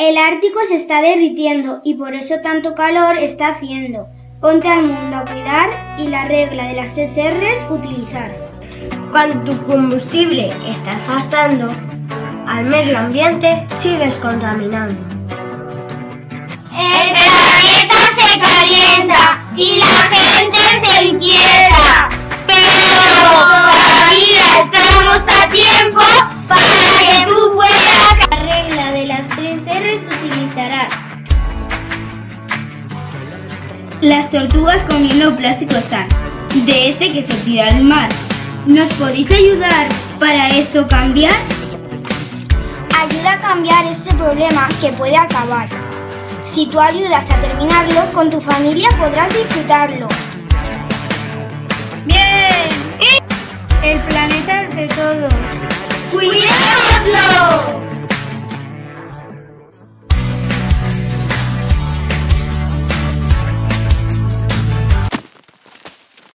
El Ártico se está derritiendo y por eso tanto calor está haciendo. Ponte al mundo a cuidar y la regla de las tres R's utilizar. Cuando tu combustible está gastando, al medio ambiente sigues contaminando. Utilizarás. Las tortugas comiendo plástico están, de ese que se tira al mar. ¿Nos podéis ayudar para esto cambiar? Ayuda a cambiar este problema que puede acabar. Si tú ayudas a terminarlo, con tu familia podrás disfrutarlo. ¡Bien! El planeta es de todos.